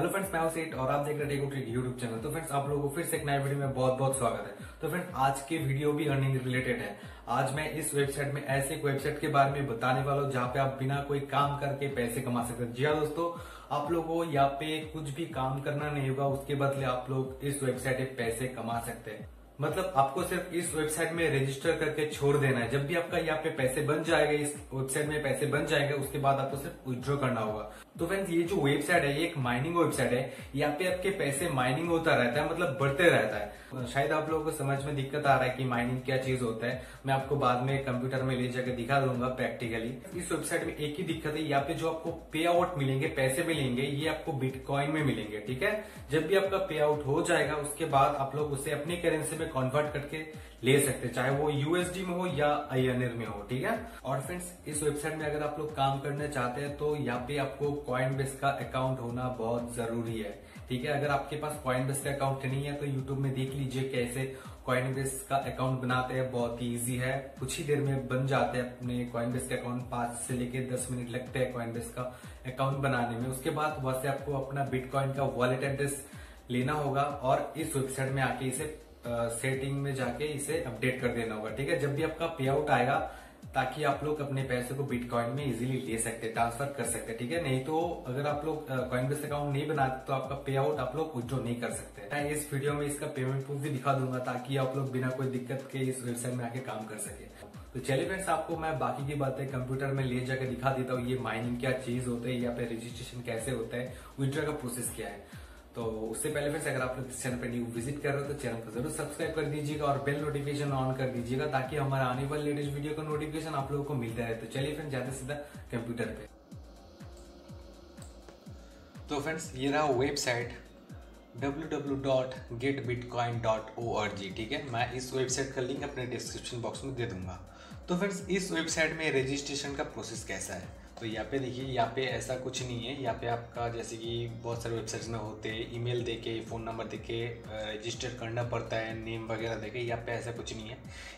Hello friends मैं उसे और आप देख रहे हैं यूट्यूब चैनल तो फ्रेंड्स आप लोगों को फिर से एक नए वीडियो में बहुत बहुत स्वागत है। तो फ्रेंड्स आज के वीडियो भी अर्निंग रिलेटेड है। आज मैं इस वेबसाइट में ऐसे एक वेबसाइट के बारे में बताने वाला हूँ, जहाँ पे आप बिना कोई काम करके पैसे कमा सकते हैं। जी हाँ दोस्तों, आप लोगों को यहाँ पे कुछ भी काम करना नहीं होगा, उसके बदले आप लोग इस वेबसाइट पे पैसे कमा सकते हैं। मतलब आपको सिर्फ़ इस वेबसाइट में रजिस्टर करके छोड़ देना है। जब भी आपका यहाँ पे पैसे बन जाएगा, इस वेबसाइट में पैसे बन जाएँगे, उसके बाद आपको सिर्फ़ विद्रॉ करना होगा। तो फ्रेंड्स ये जो वेबसाइट है, ये एक माइनिंग वेबसाइट है। यहाँ पे आपके पैसे माइनिंग होता रहता है मतलब बढ़ते रहता है। शायद आप लोगों को समझ में दिक्कत आ रहा है कि माइनिंग क्या चीज़ होता है। मैं आपको बाद में कंप्यूटर में ले जाकर दिखा दूँगा प्रैक्टिकली इस वेबसाइट में एक ही दिक्कत है, यहाँ पे जो आपको पे आउट मिलेंगे, पैसे मिलेंगे, ये आपको बिटकॉइन में मिलेंगे, ठीक है? जब भी आपका पे आउट हो जाएगा, उसके बाद आप लोग उसे अपनी करेंसी में कन्वर्ट करके ले सकते हैं, चाहे वो यूएसडी में हो या आईएनआर में हो, ठीक है? और फ्रेंड्स इस वेबसाइट में अगर आप लोग काम करना चाहते हैं तो यहाँ पे आपको कॉइन बेस का अकाउंट होना बहुत ज़रूरी है, ठीक है? अगर आपके पास कॉइन बेस का अकाउंट नहीं है तो यूट्यूब में देख लीजिए कैसे कॉइन बेस का अकाउंट बनाते हैं, बहुत ही ईजी है। कुछ ही देर में बन जाते हैं अपने कॉइन बेस के अकाउंट पाँच से लेके दस मिनट लगते हैं कॉइन बेस का अकाउंट बनाने में। उसके बाद वहाँ से आपको अपना बिटकॉइन का वॉलेट एड्रेस लेना होगा, और इस वेबसाइट में आके इसे सेटिंग में जाके इसे अपडेट कर देना होगा, ठीक है? जब भी आपका पे आउट आएगा, ताकि आप लोग अपने पैसे को बिटकॉइन में इजीली ले सकते ट्रांसफ़र कर सकते, ठीक है? नहीं तो अगर आप लोग कॉइन बेस अकाउंट नहीं बनाते तो आपका पे आउट आप लोग विड्रॉ नहीं कर सकते। मैं इस वीडियो में इसका पेमेंट प्रूफ भी दिखा दूँगा, ताकि आप लोग बिना कोई दिक्कत के इस वेबसाइट में आके काम कर सके। तो चलिए फ्रेंड्स आपको मैं बाकी की बातें कंप्यूटर में ले जाकर दिखा देता हूँ, ये माइनिंग क्या चीज़ होता है, या फिर रजिस्ट्रेशन कैसे होता है विड्रॉ का प्रोसेस क्या है। तो उससे पहले फ्रेंड्स अगर आप इस चैनल पर न्यू विज़िट कर रहे हो तो चैनल को ज़रूर सब्सक्राइब कर दीजिएगा और बेल नोटिफिकेशन ऑन कर दीजिएगा ताकि हमारा आने वाले लेटेस्ट वीडियो का नोटिफिकेशन आप लोगों को मिलता रहे। तो चलिए फ्रेंड्स ज़्यादा सीधा कंप्यूटर पे। तो फ्रेंड्स ये रहा वेबसाइट www.getbitcoin.org ठीक है? मैं इस वेबसाइट का लिंक अपने डिस्क्रिप्शन बॉक्स में दे दूँगा। तो फ्रेंड्स इस वेबसाइट में रजिस्ट्रेशन का प्रोसेस कैसा है? तो यहाँ पे देखिए, यहाँ पे ऐसा कुछ नहीं है। यहाँ पे आपका जैसे कि बहुत सारे वेबसाइट्स में होते हैं ईमेल दे के फ़ोन नंबर दे के रजिस्टर करना पड़ता है नेम वगैरह दे के यहाँ पे ऐसा कुछ नहीं है।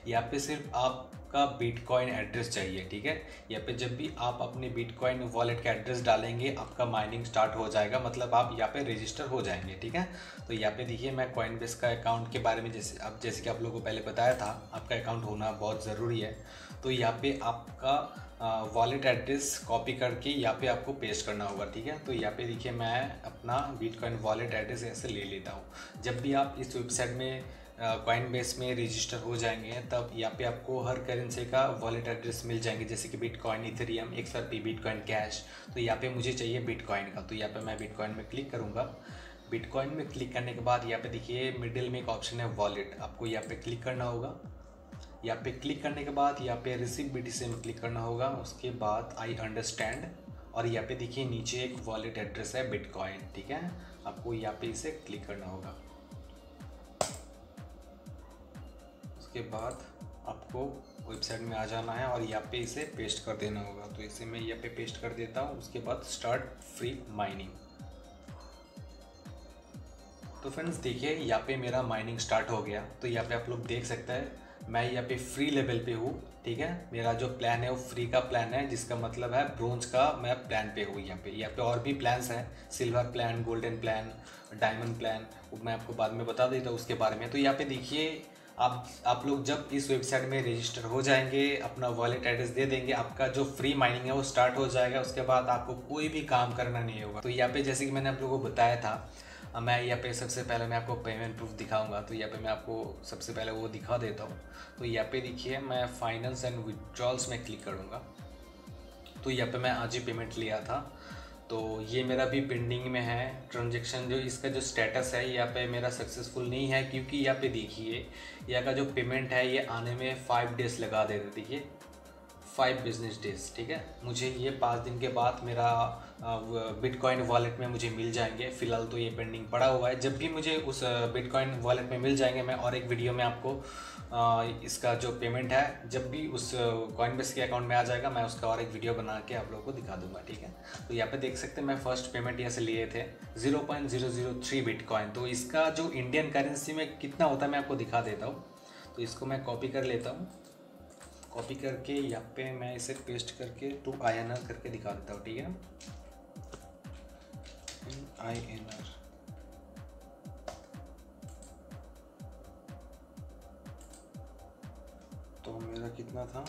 यहाँ पे सिर्फ़ आपका बिटकॉइन एड्रेस चाहिए, ठीक है? यहाँ पे जब भी आप अपने बिटकॉइन वॉलेट का एड्रेस डालेंगे, आपका माइनिंग स्टार्ट हो जाएगा मतलब आप यहाँ पे रजिस्टर हो जाएँगे, ठीक है? तो यहाँ पे देखिए, मैं कॉइन बेस का अकाउंट के बारे में जैसे, अब जैसे कि आप लोगों को पहले बताया था, आपका अकाउंट होना बहुत ज़रूरी है। तो यहाँ पे आपका वॉलेट एड्रेस कॉपी करके यहाँ पे आपको पेस्ट करना होगा, ठीक है? तो यहाँ पे देखिए मैं अपना बिटकॉइन वॉलेट एड्रेस ऐसे ले लेता हूँ। जब भी आप इस वेबसाइट में कॉइन बेस में रजिस्टर हो जाएँगे, तब यहाँ पे आपको हर करेंसी का वॉलेट एड्रेस मिल जाएँगे, जैसे कि bitcoin ethereum X R P bitcoin cash तो यहाँ पे मुझे चाहिए बिटकॉइन का तो यहाँ पे मैं बिटकॉइन में क्लिक करूँगा। बिटकॉइन में क्लिक करने के बाद यहाँ पे देखिए मिडिल में एक ऑप्शन है वॉलेट आपको यहाँ पे क्लिक करना होगा। यहाँ पे क्लिक करने के बाद यहाँ पे रिसीव बी में क्लिक करना होगा, उसके बाद आई अंडरस्टैंड और यहाँ पे देखिए नीचे एक वॉलेट एड्रेस है बिटकॉइन ठीक है? आपको यहाँ पे इसे क्लिक करना होगा। उसके बाद आपको वेबसाइट में आ जाना है और यहाँ पे इसे पेस्ट कर देना होगा। तो इसे मैं यहाँ पे पेस्ट कर देता हूँ, उसके बाद स्टार्ट फ्री माइनिंग तो फ्रेंड्स देखिए, यहाँ पे मेरा माइनिंग स्टार्ट हो गया। तो यहाँ पे आप लोग देख सकते हैं मैं यहाँ पे फ्री लेवल पे हूँ, ठीक है? मेरा जो प्लान है, वो फ्री का प्लान है, जिसका मतलब है ब्रोंज का मैं प्लान पे हूँ यहाँ पे। यहाँ पे और भी प्लान्स हैं silver plan golden plan diamond plan वो मैं आपको बाद में बता देता हूँ उसके बारे में। तो यहाँ पे देखिए, आप आप लोग जब इस वेबसाइट में रजिस्टर हो जाएँगे, अपना वॉलेट एड्रेस दे देंगे, आपका जो फ्री माइनिंग है वो स्टार्ट हो जाएगा, उसके बाद आपको कोई भी काम करना नहीं होगा। तो यहाँ पे जैसे कि मैंने आप लोगों को बताया था मैं यहाँ पे सबसे पहले मैं आपको पेमेंट प्रूफ दिखाऊँगा तो यहाँ पे मैं आपको सबसे पहले वो दिखा देता हूँ। तो यहाँ पे देखिए, मैं फाइनेंस एंड विड्रॉल्स में क्लिक करूँगा। तो यहाँ पे मैं आज ही पेमेंट लिया था। तो ये मेरा भी पेंडिंग में है। ट्रांजेक्शन जो इसका जो स्टेटस है, यहाँ पे मेरा सक्सेसफुल नहीं है, क्योंकि यहाँ पे देखिए, यहाँ का जो पेमेंट है, ये आने में फाइव डेज़ लगा देते, देखिए। फाइव बिज़नेस डेज़ ठीक है? मुझे ये पाँच दिन के बाद मेरा बिटकॉइन वॉलेट में मुझे मिल जाएँगे। फ़िलहाल तो ये पेंडिंग पड़ा हुआ है। जब भी मुझे उस बिटकॉइन वॉलेट में मिल जाएँगे, मैं और एक वीडियो में आपको इसका जो पेमेंट है, जब भी उस कॉइन बेस के अकाउंट में आ जाएगा, मैं उसका और एक वीडियो बना के आप लोगों को दिखा दूँगा, ठीक है? तो यहाँ पे देख सकते हैं, मैं फ़र्स्ट पेमेंट यहाँ से लिए थे zero point zero zero three bitcoin तो इसका जो इंडियन करेंसी में कितना होता है, मैं आपको दिखा देता हूँ। तो इसको मैं कॉपी कर लेता हूँ। कॉपी करके यहाँ पे मैं इसे पेस्ट करके टू आई एन आर करके दिखा देता हूँ, ठीक है आई एन आर तो मेरा कितना था?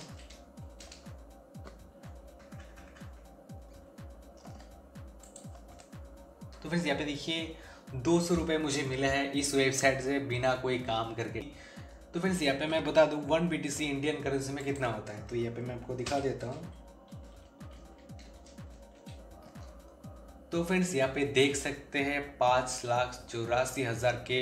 तो फिर यहाँ पे देखिए, दो सौ रुपये मुझे मिला है इस वेबसाइट से बिना कोई काम करके। तो फ्रेंड्स यहाँ पे मैं बता दूँ वन बी इंडियन करेंसी में कितना होता है? तो यहाँ पे मैं आपको दिखा देता हूँ। तो फ्रेंड्स यहाँ पे देख सकते हैं पाँच लाख चौरासी हज़ार के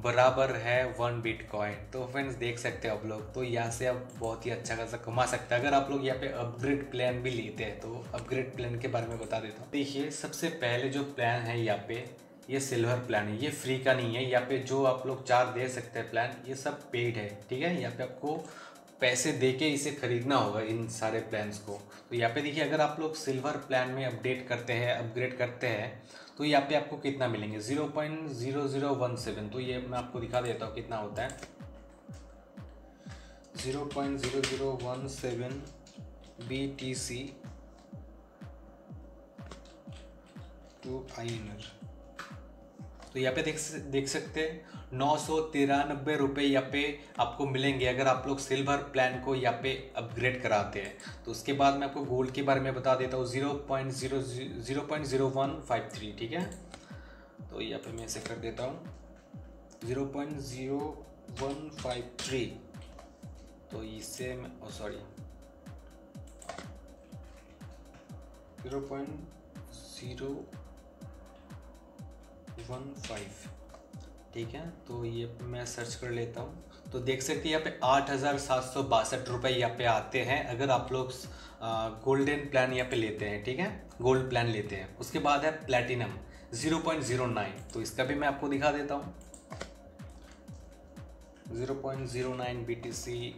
बराबर है वन बिटकॉइन तो फ्रेंड्स देख सकते हैं आप लोग। तो यहाँ से आप बहुत ही अच्छा खासा कमा सकते हैं। अगर आप लोग यहाँ पे अपग्रेड प्लान भी लेते हैं तो अपग्रेड प्लान के बारे में बता देता हूँ। देखिए, सबसे पहले जो प्लान है यहाँ पे ये सिल्वर प्लान है, ये फ्री का नहीं है, यहाँ पे जो आप लोग चार दे सकते हैं प्लान, ये सब पेड है, ठीक है? यहाँ पे आपको पैसे दे के इसे खरीदना होगा इन सारे प्लान्स को। तो यहाँ पे देखिए, अगर आप लोग सिल्वर प्लान में अपडेट करते हैं अपग्रेड करते हैं तो यहाँ पे आपको कितना मिलेंगे? Zero point zero zero one seven तो ये मैं आपको दिखा देता हूँ कितना होता है। Zero point zero zero one seven B T C to I N तो यहाँ पे देख देख सकते हैं, नौ सौ तिरानबे रुपये यहाँ पे आपको मिलेंगे अगर आप लोग सिल्वर प्लान को यहाँ पे अपग्रेड कराते हैं। तो उसके बाद मैं आपको गोल्ड के बारे में बता देता हूँ, zero point zero zero point zero one five three, ठीक है? तो यहाँ पे मैं ऐसे कर देता हूँ, zero point zero one five three. तो इससे मैं sorry zero point zero one five ठीक है? तो ये मैं सर्च कर लेता हूँ। तो देख सकते हैं यहाँ पे आठ हज़ार सात सौ बासठ रुपये यहाँ पे आते हैं, अगर आप लोग गोल्डन प्लान यहाँ पे लेते हैं, ठीक है? गोल्ड प्लान लेते हैं। उसके बाद है platinum zero point zero nine तो इसका भी मैं आपको दिखा देता हूँ। Zero point zero nine B T C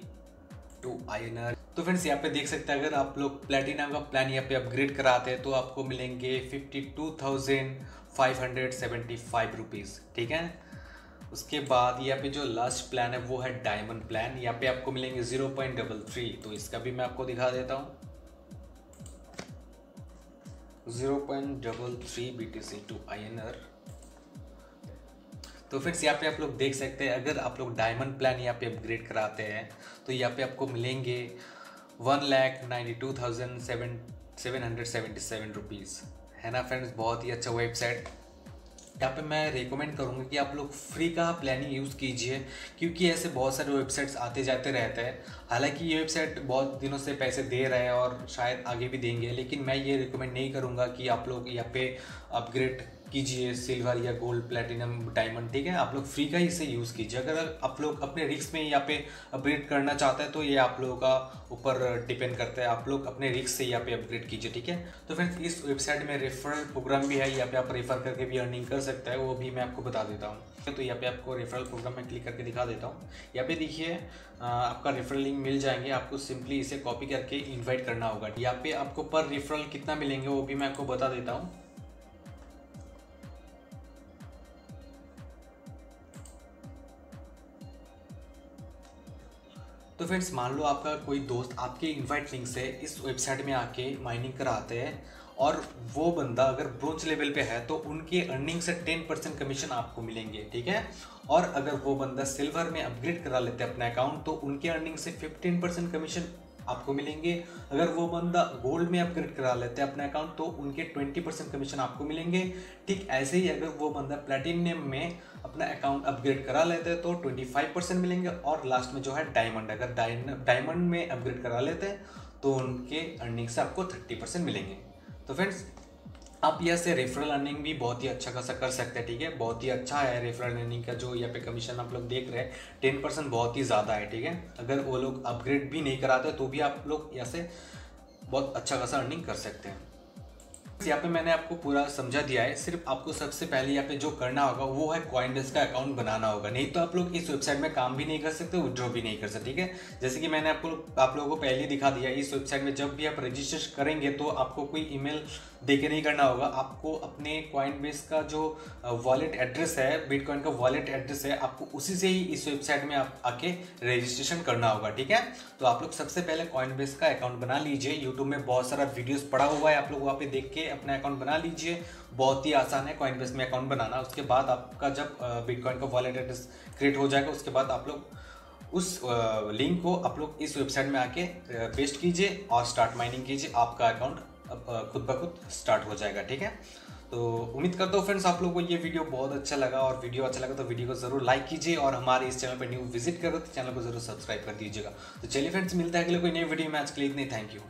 to I N R तो फ्रेंड्स यहाँ पे देख सकते हैं, अगर आप लोग प्लेटिनम का प्लान यहाँ पे अपग्रेड कराते हैं तो आपको मिलेंगे fifty two thousand five hundred seventy five rupees ठीक है? उसके बाद यहाँ पे जो लास्ट प्लान है, वो है डायमंड प्लान यहाँ पे आपको मिलेंगे ज़ीरो पॉइंट डबल थ्री तो इसका भी मैं आपको दिखा देता हूँ। Zero point double three B T C to I N R तो फिर यहाँ पे आप लोग देख सकते हैं, अगर आप लोग डायमंड प्लान यहाँ पे अपग्रेड कराते हैं तो यहाँ पे आपको मिलेंगे one lakh ninety two thousand seven seven hundred seventy seven rupees है ना फ्रेंड्स बहुत ही अच्छा वेबसाइट यहाँ पे मैं रिकमेंड करूँगा कि आप लोग फ्री का प्लानिंग यूज़ कीजिए, क्योंकि ऐसे बहुत सारे वेबसाइट्स आते जाते रहते हैं। हालाँकि ये वेबसाइट बहुत दिनों से पैसे दे रहे हैं और शायद आगे भी देंगे, लेकिन मैं ये रिकमेंड नहीं करूँगा कि आप लोग यहाँ पे अपग्रेड कीजिए सिल्वर या गोल्ड, प्लेटिनम, डायमंड, ठीक है? आप लोग फ्री का ही इसे यूज़ कीजिए। अगर आप लोग अपने रिक्स में यहाँ पे अपग्रेड करना चाहते हैं तो ये आप लोगों का ऊपर डिपेंड करता है। आप लोग अपने रिक्स से यहाँ पे अपग्रेड कीजिए, ठीक है? तो फिर इस वेबसाइट में रेफरल प्रोग्राम भी है, यहाँ पे आप रेफर करके भी अर्निंग कर सकते हैं, वो भी मैं आपको बता देता हूँ। तो यहाँ पे आपको रेफरल प्रोग्राम में क्लिक करके दिखा देता हूँ। यहाँ पे देखिए आपका रेफरल लिंक मिल जाएँगे। आपको सिंपली इसे कॉपी करके इन्वाइट करना होगा। यहाँ पे आपको पर रेफरल कितना मिलेंगे, वो भी मैं आपको बता देता हूँ। तो फ्रेंड्स मान लो आपका कोई दोस्त आपके इनवाइट लिंक से इस वेबसाइट में आके माइनिंग कराते हैं और वो बंदा अगर ब्रोंज लेवल पे है तो उनके अर्निंग से टेन परसेंट कमीशन आपको मिलेंगे, ठीक है? और अगर वो बंदा सिल्वर में अपग्रेड करा लेते हैं अपना अकाउंट तो उनके अर्निंग से फिफ्टीन परसेंट कमीशन आपको मिलेंगे। अगर वो बंदा गोल्ड में अपग्रेड करा लेते हैं अपना अकाउंट तो उनके ट्वेंटी परसेंट कमीशन आपको मिलेंगे। ठीक ऐसे ही अगर वो बंदा प्लेटिनियम में अपना अकाउंट अपग्रेड करा लेते हैं तो ट्वेंटी फाइव परसेंट मिलेंगे। और लास्ट में जो है डायमंड अगर डायमंड में अपग्रेड करा लेते हैं तो उनके अर्निंग से आपको थर्टी परसेंट मिलेंगे। तो फ्रेंड्स आप यहाँ से रेफरल अर्निंग भी बहुत ही अच्छा खासा कर सकते हैं, ठीक है? बहुत ही अच्छा है रेफरल अर्निंग का जो यहाँ पे कमीशन आप लोग देख रहे हैं टेन परसेंट बहुत ही ज़्यादा है, ठीक है? अगर वो लोग अपग्रेड भी नहीं कराते तो भी आप लोग यहाँ से बहुत अच्छा खासा अर्निंग कर सकते हैं। यहाँ पे मैंने आपको पूरा समझा दिया है। सिर्फ़ आपको सबसे पहले यहाँ पे जो करना होगा, वो है कॉइनबेस का अकाउंट बनाना होगा। नहीं तो आप लोग इस वेबसाइट में काम भी नहीं कर सकते विड्रॉ भी नहीं कर सकते, ठीक है? जैसे कि मैंने आपको, आप लोगों को पहले दिखा दिया, इस वेबसाइट में जब भी आप रजिस्टर करेंगे तो आपको कोई ईमेल दे के नहीं करना होगा। आपको अपने कॉइन बेस का जो वॉलेट एड्रेस है बिटकॉइन का वॉलेट एड्रेस है, आपको उसी से ही इस वेबसाइट में आप आके रजिस्ट्रेशन करना होगा, ठीक है? तो आप लोग सबसे पहले कॉइन बेस का अकाउंट बना लीजिए। यूट्यूब में बहुत सारा वीडियोस पड़ा हुआ है, आप लोग वहाँ पे देख के अपना अकाउंट बना लीजिए। बहुत ही आसान है कॉइन में अकाउंट बनाना। उसके बाद आपका जब बिटकॉइन का वॉलेट एड्रेस क्रिएट हो जाएगा, उसके बाद आप लोग उस लिंक को आप लोग इस वेबसाइट में आके पेस्ट कीजिए और स्टार्ट माइनिंग कीजिए। आपका अकाउंट खुद ब खुद स्टार्ट हो जाएगा, ठीक है? तो उम्मीद करता हूँ फ्रेंड्स आप लोगों को ये वीडियो बहुत अच्छा लगा। और वीडियो अच्छा लगा तो वीडियो को ज़रूर लाइक कीजिए और हमारे इस चैनल पर न्यू विज़िट करो तो चैनल को ज़रूर सब्सक्राइब कर दीजिएगा। तो चलिए फ्रेंड्स मिलता है अगले कोई नई वीडियो में। आज के लिए इतनी। Thank you